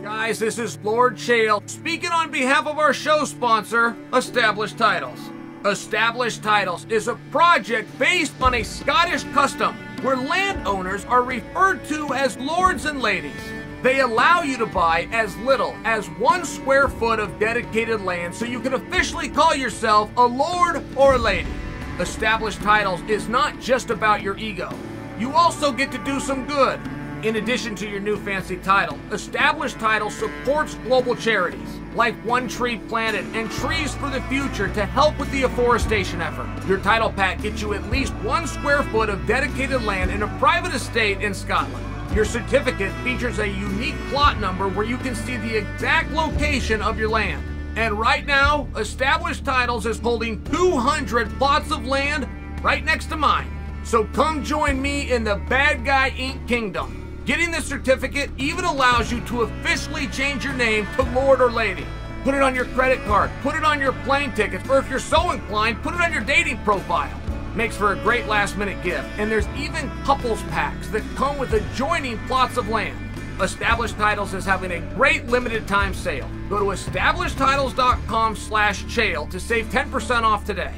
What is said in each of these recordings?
Guys, this is Lord Chael speaking on behalf of our show sponsor, Established Titles. Established Titles is a project based on a Scottish custom where landowners are referred to as lords and ladies. They allow you to buy as little as one square foot of dedicated land so you can officially call yourself a lord or a lady. Established Titles is not just about your ego. You also get to do some good. In addition to your new fancy title, Established Title supports global charities like One Tree Planted and Trees for the Future to help with the afforestation effort. Your title pack gets you at least one square foot of dedicated land in a private estate in Scotland. Your certificate features a unique plot number where you can see the exact location of your land. And right now, Established Titles is holding 200 plots of land right next to mine. So come join me in the Bad Guy Inc. Kingdom. Getting this certificate even allows you to officially change your name to Lord or Lady. Put it on your credit card, put it on your plane tickets, or if you're so inclined, put it on your dating profile. Makes for a great last minute gift, and there's even couples packs that come with adjoining plots of land. Established Titles is having a great limited time sale. Go to establishedtitles.com slash Chael to save 10% off today.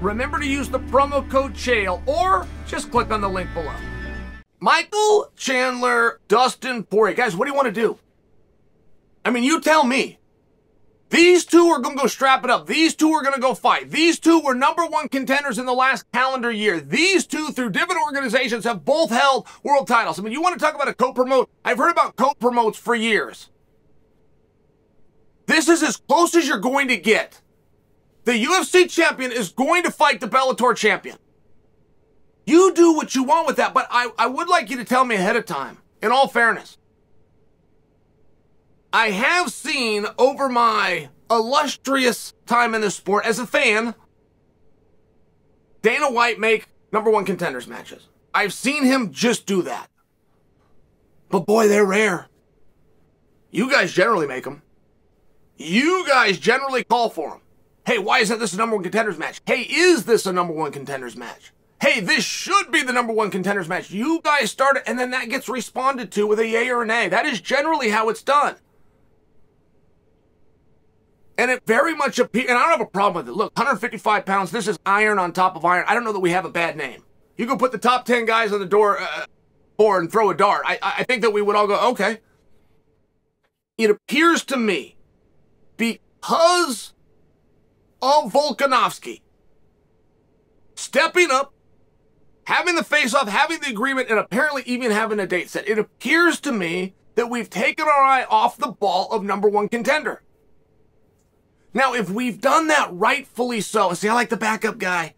Remember to use the promo code Chael or just click on the link below. Michael Chandler, Dustin Poirier. Guys, what do you want to do? I mean, you tell me. These two are going to go strap it up. These two are going to go fight. These two were number one contenders in the last calendar year. These two, through different organizations, have both held world titles. I mean, you want to talk about a co-promote? I've heard about co-promotes for years. This is as close as you're going to get. The UFC champion is going to fight the Bellator champion. You do what you want with that, but I, I would like you to tell me ahead of time, in all fairness. I have seen over my illustrious time in this sport as a fan, Dana White make number one contenders matches. I've seen him just do that. But boy, they're rare. You guys generally make them. You guys generally call for them. Hey, why isn't this a number one contenders match? Hey, is this a number one contenders match? Hey, this should be the number one contenders match. You guys start it, and then that gets responded to with a yay or an A. That is generally how it's done. And it very much appears, and I don't have a problem with it. Look, 155 pounds, this is iron on top of iron. I don't know that we have a bad name. You can put the top 10 guys on the door uh, or and throw a dart. I, I think that we would all go, okay. It appears to me, because of Volkanovski stepping up having the face off, having the agreement, and apparently even having a date set. It appears to me that we've taken our eye off the ball of number one contender. Now, if we've done that rightfully so, see, I like the backup guy.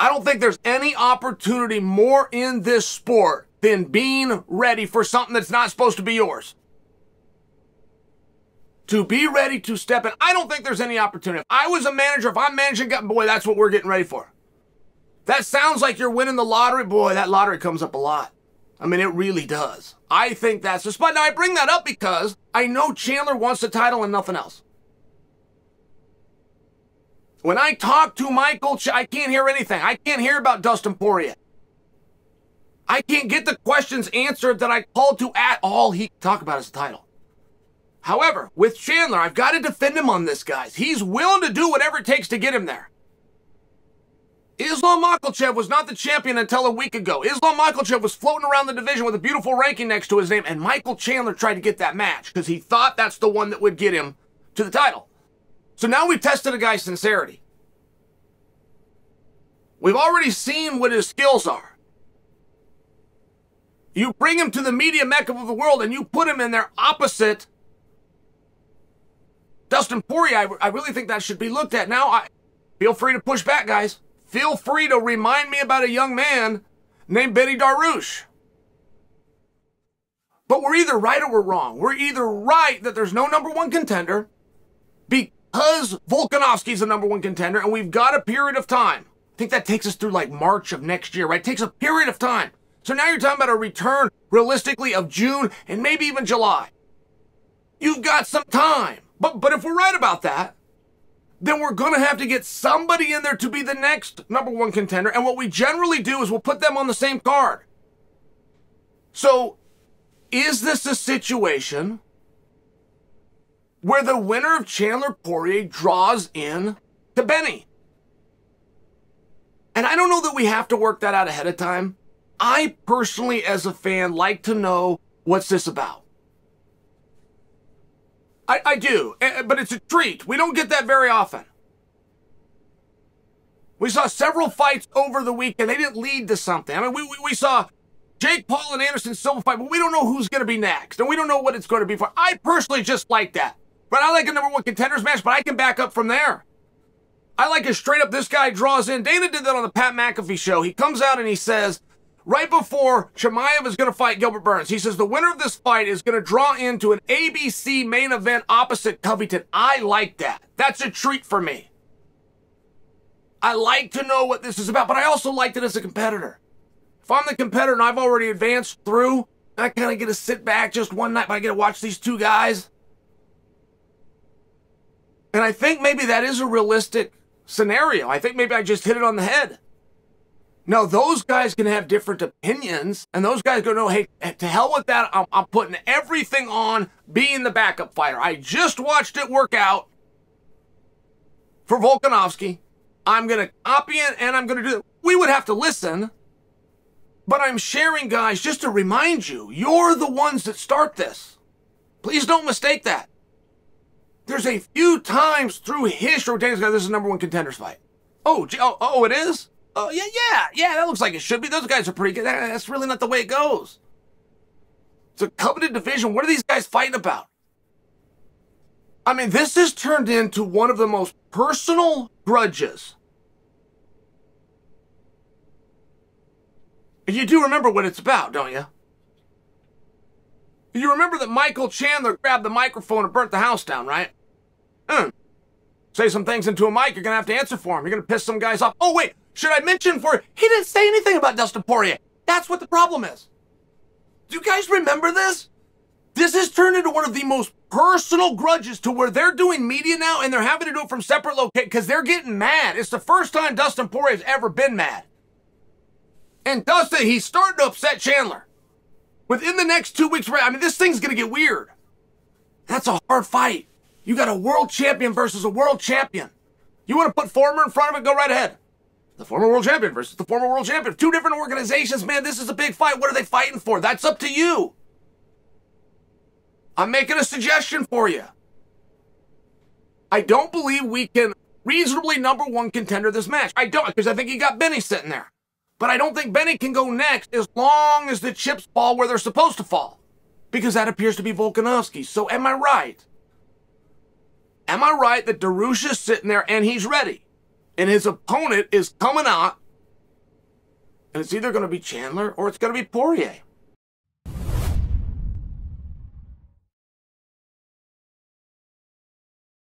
I don't think there's any opportunity more in this sport than being ready for something that's not supposed to be yours. To be ready to step in. I don't think there's any opportunity. If I was a manager, if I'm managing, boy, that's what we're getting ready for. That sounds like you're winning the lottery. Boy, that lottery comes up a lot. I mean, it really does. I think that's spot. Now, I bring that up because I know Chandler wants the title and nothing else. When I talk to Michael, I can't hear anything. I can't hear about Dustin Poirier. I can't get the questions answered that I called to at all he talk about his title. However, with Chandler, I've got to defend him on this, guys. He's willing to do whatever it takes to get him there. Islam Makhachev was not the champion until a week ago. Islam Makhachev was floating around the division with a beautiful ranking next to his name, and Michael Chandler tried to get that match because he thought that's the one that would get him to the title. So now we've tested a guy's sincerity. We've already seen what his skills are. You bring him to the media mecca of the world and you put him in there opposite Dustin Poirier. I, I really think that should be looked at. Now, I feel free to push back, guys feel free to remind me about a young man named Benny Dariush. But we're either right or we're wrong. We're either right that there's no number one contender because Volkanovski's the number one contender and we've got a period of time. I think that takes us through like March of next year, right? It takes a period of time. So now you're talking about a return realistically of June and maybe even July. You've got some time. But, but if we're right about that, then we're going to have to get somebody in there to be the next number one contender. And what we generally do is we'll put them on the same card. So, is this a situation where the winner of Chandler Poirier draws in to Benny. And I don't know that we have to work that out ahead of time. I personally, as a fan, like to know what's this about. I, I do, eh, but it's a treat. We don't get that very often. We saw several fights over the weekend. They didn't lead to something. I mean, we, we, we saw Jake Paul and Anderson Silva fight, but we don't know who's going to be next, and we don't know what it's going to be for. I personally just like that. But I like a number one contenders match, but I can back up from there. I like a straight up this guy draws in. Dana did that on the Pat McAfee show. He comes out and he says, right before Chimaev is going to fight Gilbert Burns, he says the winner of this fight is going to draw into an ABC main event opposite Covington. I like that. That's a treat for me. I like to know what this is about, but I also liked it as a competitor. If I'm the competitor and I've already advanced through, I kind of get to sit back just one night, but I get to watch these two guys. And I think maybe that is a realistic scenario. I think maybe I just hit it on the head. No, those guys can have different opinions, and those guys go, no, hey, to hell with that. I'm, I'm putting everything on being the backup fighter. I just watched it work out for Volkanovski. I'm going to copy it and I'm going to do it. We would have to listen, but I'm sharing, guys, just to remind you, you're the ones that start this. Please don't mistake that. There's a few times through history Daniel's got this is number one contenders fight. Oh, oh, oh, it is? Oh, yeah, yeah, yeah, that looks like it should be. Those guys are pretty good. That's really not the way it goes. It's a coveted division. What are these guys fighting about? I mean, this has turned into one of the most personal grudges. You do remember what it's about, don't you? You remember that Michael Chandler grabbed the microphone and burnt the house down, right? Hmm. Say some things into a mic, you're gonna have to answer for him. You're gonna piss some guys off. Oh, wait, should I mention for he didn't say anything about Dustin Poirier. That's what the problem is. Do you guys remember this? This has turned into one of the most personal grudges to where they're doing media now and they're having to do it from separate locations because they're getting mad. It's the first time Dustin has ever been mad. And Dustin, he's starting to upset Chandler. Within the next two weeks, right? I mean, this thing's gonna get weird. That's a hard fight. You got a world champion versus a world champion. You want to put former in front of it? Go right ahead. The former world champion versus the former world champion. Two different organizations, man. This is a big fight. What are they fighting for? That's up to you. I'm making a suggestion for you. I don't believe we can reasonably number one contender this match. I don't, because I think you got Benny sitting there. But I don't think Benny can go next as long as the chips fall where they're supposed to fall. Because that appears to be Volkanovski. So am I right? Am I right that Dariush is sitting there and he's ready? And his opponent is coming out. And it's either going to be Chandler or it's going to be Poirier.